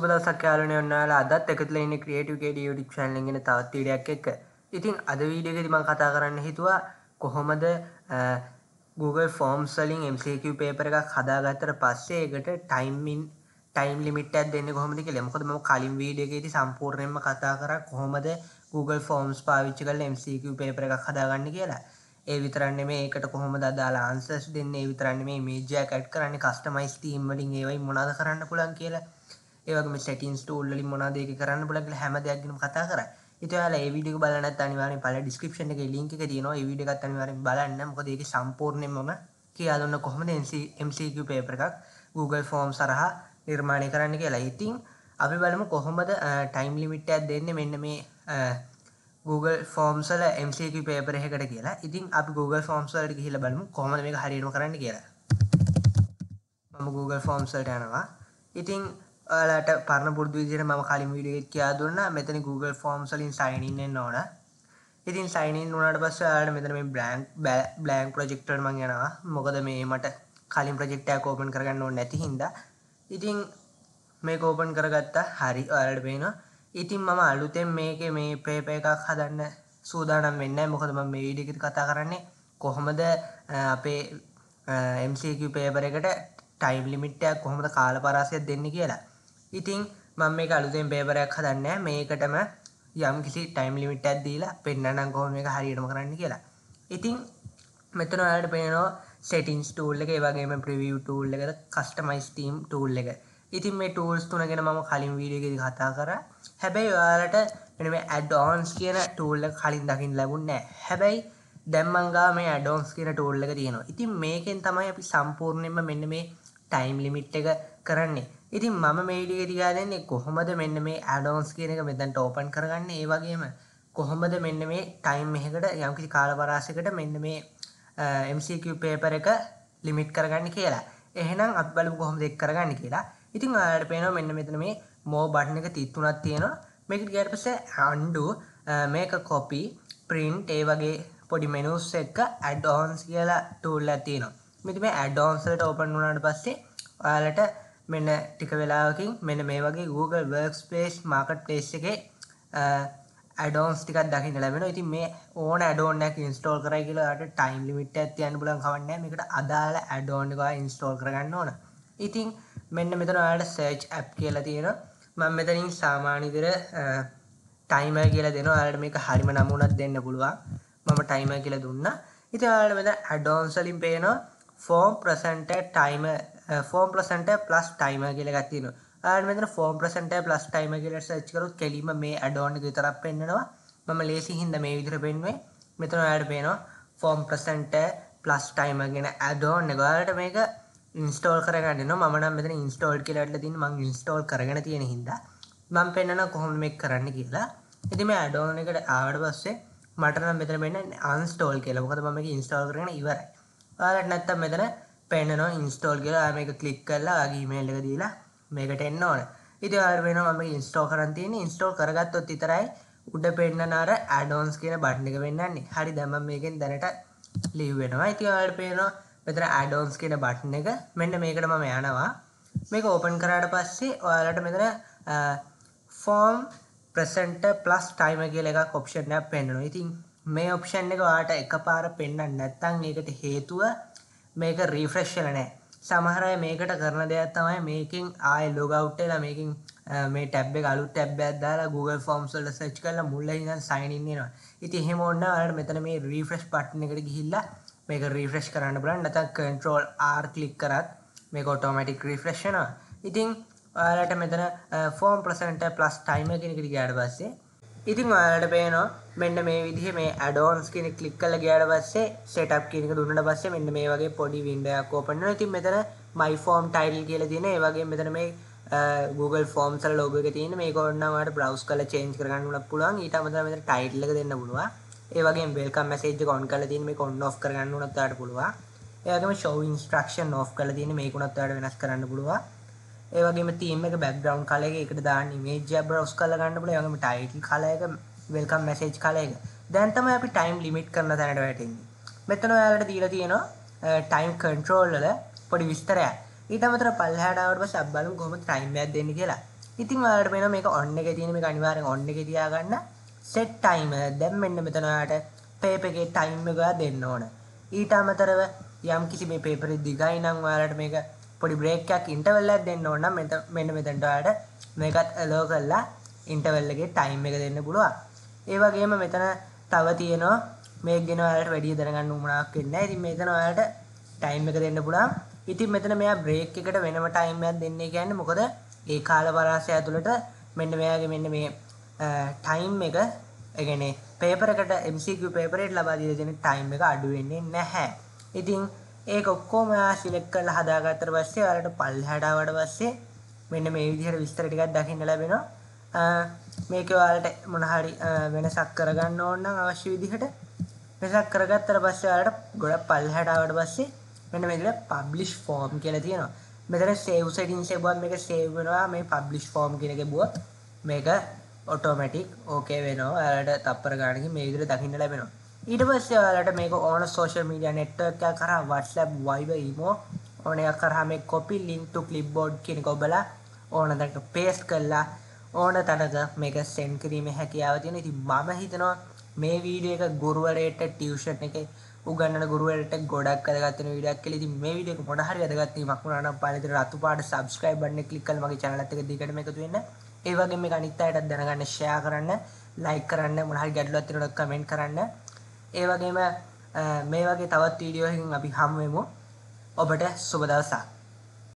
දවසක් යාලුවනේ ඔයාලා අදත් එකතුලා ඉන්නේ ක්‍රියේටිව් කේඩී YouTube channel එකෙන් තවත් වීඩියෝයක් එක්ක. ඉතින් අද වීඩියෝ එකේදී මම කතා කරන්න හිතුවා කොහොමද Google Forms වලින් MCQ paper එකක් හදාගත්තට පස්සේ ඒකට time in time limit එකක් දෙන්නේ කොහොමද කියලා. මොකද මම කලින් වීඩියෝ එකේදී සම්පූර්ණයෙන්ම කතා කරා කොහොමද Google Forms පාවිච්චි කරලා MCQ paper එකක් හදාගන්නේ කියලා. ඒ විතරක් නෙමෙයි ඒකට කොහොමද අදාළ answers දෙන්නේ ඒ විතරක් නෙමෙයි image එක add කරන්නේ customize theme වලින් ඒවයින් මොනවද කරන්න පුළුවන් කියලා. ඒ වගේම settings tool වලින් මොනවද ඒක කරන්න පුළුවන් කියලා හැම දෙයක් ගැනම කතා කරා. ඉතින් ඔයාලා මේ වීඩියෝ එක බලන්න නැත්නම් අනිවාර්යෙන් පළ description එකේ link එක තියෙනවා. මේ වීඩියෝ එකත් අනිවාර්යෙන් බලන්න. මොකද ඒකේ සම්පූර්ණයෙන්ම මම කියලා දුන්න කොහොමද MCQ paper එකක් Google Forms හරහා නිර්මාණය කරන්න කියලා. ඉතින් අපි බලමු කොහොමද time limit එකක් දෙන්නේ මෙන්න මේ Google Forms වල MCQ paper එකකට කියලා. ඉතින් අපි Google Forms වලට ගිහිල්ලා බලමු කොහොමද මේක හරියටම කරන්න කියලා. මම Google Forms වලට යනවා. ඉතින් ඔයාලට පරණ පුරුදු විදිහට මම කලින් වීඩියෝ එකේ කියා දුන්නා මෙතන Google Forms වලින් sign in වෙන්න ඕන. ඉතින් sign in වුණාට පස්සේ ඔයාලට මෙතන මේ blank blank project එකට මම යනවා. මොකද මේ මට කලින් project එකක් open කරගන්න ඕනේ නැති හින්දා. ඉතින් මේක open කරගත්තා. හරි ඔයාලට පේනවා. ඉතින් මම අලුතෙන් මේකේ මේ paper එකක් හදන්න සූදානම් වෙන්නේ නැහැ. මොකද මම මේ වීඩියෝ එකේදී කතා කරන්නේ කොහොමද අපේ MCQ paper එකට time limit එකක් කොහොමද කාල පරාසයක් දෙන්නේ කියලා. ඉතින් මම මේක අලුතෙන් paper එකක් හදන්නේ මේකටම යම් කිසි time limit එකක් දීලා පෙන්නන්නම් කොහොමද මේක හරියටම කරන්න කියලා. ඉතින් මෙතන ඔයාලට පේනවා settings tool එක, ඒ වගේම preview tool එක, customize theme tool එක. ඉතින් මේ tools තුන ගැන මම කලින් වීඩියෝ එකේදී කතා කරා. හැබැයි ඔයාලට මෙන්න මේ add-ons කියන tool එක කලින් දකින්න ලැබුණේ නැහැ. හැබැයි දැන් මං ගාව මේ add-ons කියන tool එක තියෙනවා. ඉතින් මේකෙන් තමයි අපි සම්පූර්ණයෙන්ම මෙන්න මේ time limit එක කරන්නේ. ඉතින් මම මේ වීඩියෝ එකේ දිහා දෙන්නේ කොහොමද මෙන්න මේ add-ons කියන එක මෙතනට open කරගන්නේ. ඒ වගේම කොහොමද මෙන්න මේ time එකකට යම්කිසි කාලපරාසයකට මෙන්න මේ MCQ paper එක limit කරගන්නේ කියලා. එහෙනම් අපි බලමු කොහොමද ඒක කරගන්නේ කියලා. ඉතින් ඔයාලට පේනවා මෙන්න මෙතන මේ more button එක තිත් තුනක් තියෙනවා. මේකට ගියාට පස්සේ undo මේක copy print ඒ වගේ පොඩි menus එක add-ons කියලා tool එකක් තියෙනවා. මෙතන මේ add-ons වලට open වුණාට පස්සේ ඔයාලට මෙන්න ටික වෙලාවකින් මෙන්න මේ වගේ Google Workspace Marketplace එකේ add-ons ටිකක් දකින්න ලැබෙනවා. ඉතින් මේ ඕන add-on එකක් install කරයි කියලා ඔයාලට time limit එකක් තියන්න පුළුවන් කවන්නේ නැහැ. මේකට අදාළ add-on එක install කරගන්න ඕන. ඉතින් මෙන්න මෙතන ඔයාලට search app කියලා තියෙනවා. මම මෙතනින් සාමාන්‍ය විදිහට timer කියලා දෙනවා. ඔයාලට මේක හරිම නමුණක් දෙන්න පුළුවන්. මම timer කියලා දුන්නා. ඉතින් ඔයාලට මෙතන add-ons වලින් පේනවා form presenter timer uh, form presenter plus timer කියලා එකක් තියෙනවා. ඔයාලට මෙතන form presenter plus timer කියලා search කරොත් කෙලින්ම මේ add-on එක විතරක් පෙන්නනවා. මම ලේසි හින්දා මේ විදිහට පෙන්නුවේ. මෙතන ඔයාලට පේනවා form presenter plus timer කියන add-on එක. ඔයාලට මේක ඉන්ස්ටෝල් කරගන්න වෙනවා. මම නම් මෙතන install කියලා ඇట్లా තියෙන මම install කරගෙන තියෙන හින්දා මම පෙන්නනවා කොහොමද මේක කරන්න කියලා. ඉතින් මේ add-on එකට ආවට පස්සේ මට නම් මෙතන මෙන්න uninstall කියලා. මොකද මම මේක install කරගෙන ඉවරයි. ඔයාලට නැත්තම් මෙතන පෙන්නනවා install කියලා. ඔයා මේක click කරලා ඔයාගේ email එක දීලා මේකට එන්න ඕන. ඉතින් ඔයාලට වෙනවා මම install කරන් තියෙන්නේ. install කරගත්තොත් විතරයි උඩ පෙන්නන අර add-ons කියන බටන් එක පෙන්නන්නේ. හරි දැන් මම මේකෙන් දැනට leave වෙනවා. ඉතින් ඔයාලට පේනවා මෙතන add-ons කියන බටන් එක මෙන්න මේකට මම යනවා. මේක open කරාට පස්සේ ඔයාලට මෙතන form presenter plus timer කියලා එකක් option එකක් පෙන්නනවා. ඉතින් මේ option එක ඔයාලට එකපාර පෙන්වන්න නැත්නම් ඒකට හේතුව මේක refresh වෙලා නැහැ. සමහර අය මේකට කරන දෙයක් තමයි මේකෙන් ආයෙ log out වෙලා මේකෙන් මේ ටැබ් එක අලුත් ටැබ් එකක් දාලා Google Forms වල search කරලා මුලින් ඉඳන් sign in වෙනවා. ඉතින් එහෙම ඕන නම් ඔයාලට මෙතන මේ refresh button එකට ගිහිල්ලා මේක refresh කරන්න බලන්න නැත්නම් control R click කරත් මේක automatic refresh වෙනවා. ඉතින් ඔයාලට මෙතන form presenter plus timer කියන එකට ගියාට පස්සේ ඉතින් ඔයාලට පේනවා මෙන්න මේ විදිහේ මේ add-ons කියන ක්ලික් කරලා ගියාට පස්සේ setup කියන එක දුන්නාට පස්සේ මෙන්න මේ වගේ පොඩි window එකක් open වෙනවා. ඉතින් මෙතන my form title කියලා තියෙන ඒ වගේම මෙතන මේ Google Forms වල logo එක තියෙන මේක ඕනනම් ඔයාලට browse කරලා change කරගන්න පුළුවන්. ඊට අමතරව මෙතන title එක දෙන්න පුළුවන්. ඒ වගේම welcome message එක on කරලා තියෙන මේක on off කරගන්න උනත් ඔයාලට පුළුවන්. ඒ වගේම show instruction off කරලා තියෙන මේක උනත් ඔයාලට වෙනස් කරන්න පුළුවන්. ඒ වගේම theme එක background color එක එකට දාන්න image එක browse කරලා ගන්න පුළුවන්. ඒ වගේම title color එක welcome message color එක. දැන් තමයි අපි time limit කරන තැනට වැටෙන්නේ. මෙතන ඔයාලට දීලා තියෙනවා time control වල පොඩි විස්තරයක්. ඊට අමතරව පල්ලෙහාට ආවට පස්සේ අපි බලමු කොහොමද time එකක් දෙන්නේ කියලා. ඉතින් ඔයාලට පේනවා මේක ඔන් එකේ තියෙන මේක අනිවාර්යෙන් ඔන් එකේ තියාගන්න set timer දැන් මෙන්න මෙතන ඔයාලට paper එකේ time එක ඔයා දෙන්න ඕන ඊට අමතරව යම් කිසි මේ paper එක දිගයි නම් ඔයාලට මේක පොඩි break එකක් interval එකක් දෙන්න ඕන නම් මෙතන මෙන්න මෙතනට ඔයාලට මේකත් allow කරලා interval එකේ time එක දෙන්න පුළුවන් ඒ වගේම මෙතන තව තියෙනවා මේක ගැන ඔයාලට වැඩි දැනගන්න උවමනාවක් වෙන්නේ නැහැ. ඉතින් මෙතන ඔයාලට ටයිම් එක දෙන්න පුළුවන්. ඉතින් මෙතන මෙයා බ්‍රේක් එකට වෙනම ටයිම් එකක් දෙන්නේ කියන්නේ මොකද ඒ කාල පරාසය ඇතුළත මෙන්න මෙයාගේ මෙන්න මේ ටයිම් එක ඒ කියන්නේ පේපර් එකට MCQ පේපර් එකට ලබා දීලා තියෙන ටයිම් එක අඩු වෙන්නේ නැහැ. ඉතින් ඒක ඔක්කොම ඔයා සිලෙක්ට් කරලා හදාගත්තට පස්සේ ඔයාලට පල්ලෙහාට ආවට පස්සේ මෙන්න මේ විදිහට විස්තර ටිකක් දකින්න ලැබෙනවා. මේක ඔයාලට මොන හරි වෙනසක් කරගන්න ඕන නම් අවශ්‍ය විදිහට වෙනසක් කරගත්තට පස්සේ ඔයාලට ගොඩක් පල්ලෙහාට ආවට පස්සේ මෙන්න මේ විදිහට publish form කියලා තියෙනවා. මෙතන save settings එක බුවත් මේක save වෙනවා මේ publish form කියන එක බුවත් මේක automatic okay වෙනවා. ඔයාලට තප්පර ගානකින් මේ විදිහට දකින්න ලැබෙනවා. ඊට පස්සේ ඔයාලට මේක ඕන social media network එකක් කරා WhatsApp, Viber, Imo ඕන එකක් කරා මේ copy link to clipboard කියන එක ඔබලා ඕන තැනක paste කරලා ඕන තැනක මේක send කිරීමේ හැකියාව තියෙනවා. ඉතින් මම හිතනවා මේ වීඩියෝ එක ගුරුවරයෙක්ට ටියුෂන් එකේ උගන්නන ගුරුවරට ගොඩක් වැදගත් වෙන වීඩියෝක් කියලා. ඉතින් මේ වීඩියෝ එක මොන හරි වැදගත් වීමක් වුණා නම් පාලිතර රතු පාට subscribe button එක click කරලා මගේ channel එකත් එක්ක දිගටම එකතු වෙන්න. ඒ වගේම මේක අනිත් අයටත් දැනගන්න share කරන්න, like කරන්න, මොන හරි ගැටලුවක් තියෙනවනම් comment කරන්න. ඒ වගේම මේ වගේ තවත් වීඩියෝ එකකින් අපි හමු වෙමු. ඔබට සුබ දවසක්.